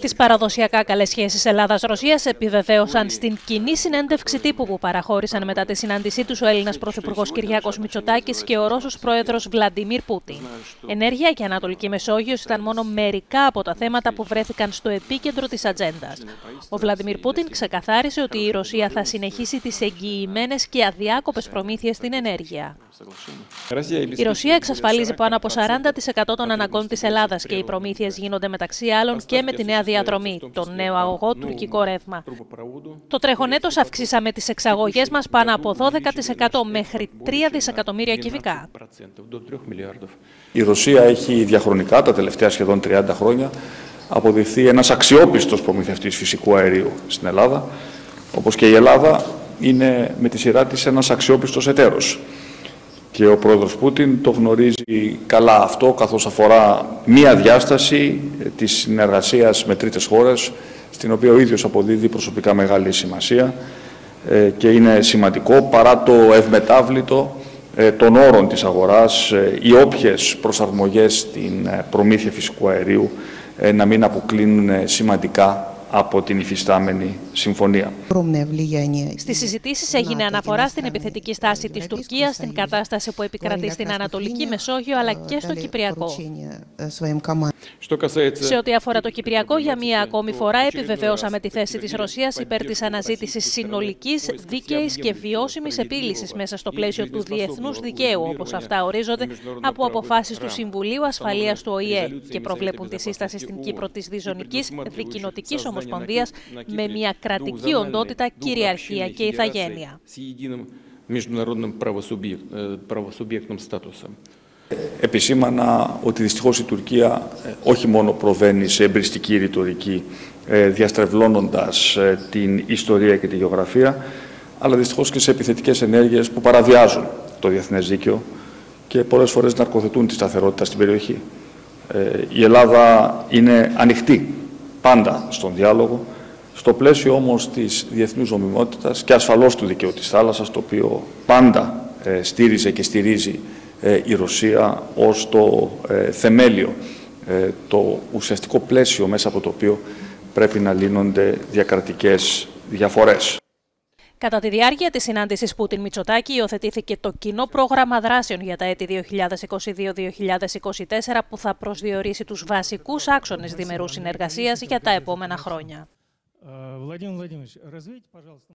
Τις παραδοσιακά καλές σχέσεις Ελλάδα-Ρωσία επιβεβαίωσαν στην κοινή συνέντευξη τύπου που παραχώρησαν μετά τη συνάντησή τους ο Έλληνας Πρωθυπουργός Κυριάκος Μητσοτάκης και ο Ρώσος Πρόεδρος Βλαντιμίρ Πούτιν. Ενέργεια και Ανατολική Μεσόγειος ήταν μόνο μερικά από τα θέματα που βρέθηκαν στο επίκεντρο της ατζέντας. Ο Βλαντιμίρ Πούτιν ξεκαθάρισε ότι η Ρωσία θα συνεχίσει τις εγγυημένες και αδιάκοπες προμήθειες στην ενέργεια. Η Ρωσία εξασφαλίζει πάνω από 40% των αναγκών της Ελλάδας και οι προμήθειες γίνονται μεταξύ άλλων και με τη νέα διαδρομή, το νέο αγωγό τουρκικό ρεύμα. Το τρέχον έτος αυξήσαμε τις εξαγωγές μας πάνω από 12% μέχρι 3 δισεκατομμύρια κυβικά. Η Ρωσία έχει διαχρονικά τα τελευταία σχεδόν 30 χρόνια αποδειχθεί ένας αξιόπιστος προμηθευτής φυσικού αερίου στην Ελλάδα, όπως και η Ελλάδα είναι με τη σειρά της ένας αξιόπιστος εταίρος. Και ο πρόεδρος Πούτιν το γνωρίζει καλά αυτό, καθώς αφορά μία διάσταση της συνεργασίας με τρίτες χώρες, στην οποία ο ίδιος αποδίδει προσωπικά μεγάλη σημασία ε, και είναι σημαντικό, παρά το ευμετάβλητο ε, των όρων της αγοράς, ε, οι όποιες προσαρμογές στην προμήθεια φυσικού αερίου να μην αποκλίνουν σημαντικά από την υφιστάμενη συμφωνία. Στις συζητήσεις έγινε αναφορά στην επιθετική στάση της Τουρκίας, στην κατάσταση που επικρατεί στην Ανατολική Μεσόγειο αλλά και στο Κυπριακό. Σε ό,τι αφορά το Κυπριακό, για μία ακόμη φορά επιβεβαίωσαμε τη θέση της Ρωσίας υπέρ της αναζήτησης συνολικής, δίκαιης και βιώσιμης επίλυσης μέσα στο πλαίσιο του διεθνούς δικαίου, όπως αυτά ορίζονται από αποφάσεις του Συμβουλίου Ασφαλείας του ΟΗΕ και προβλέπουν τη σύσταση στην Κύπρο της διζωνικής δικοινοτικής Ομοσπονδία με μια κρατική οντότητα, κυριαρχία και ηθαγένεια. Επισήμανα ότι δυστυχώς η Τουρκία όχι μόνο προβαίνει σε εμπριστική ρητορική διαστρεβλώνοντας την ιστορία και τη γεωγραφία αλλά δυστυχώς και σε επιθετικές ενέργειες που παραβιάζουν το διεθνές δίκαιο και πολλές φορές ναρκοθετούν τη σταθερότητα στην περιοχή. Η Ελλάδα είναι ανοιχτή πάντα στον διάλογο, στο πλαίσιο όμως της διεθνούς νομιμότητας και ασφαλώς του δικαίου της θάλασσας, το οποίο πάντα ε, στήριζε και στηρίζει ε, η Ρωσία ως το ε, θεμέλιο, το ουσιαστικό πλαίσιο μέσα από το οποίο πρέπει να λύνονται διακρατικές διαφορές. Κατά τη διάρκεια της συνάντησης Πούτιν Μητσοτάκη υιοθετήθηκε το κοινό πρόγραμμα δράσεων για τα έτη 2022-2024 που θα προσδιορίσει τους βασικούς άξονες διμερούς συνεργασίας για τα επόμενα χρόνια.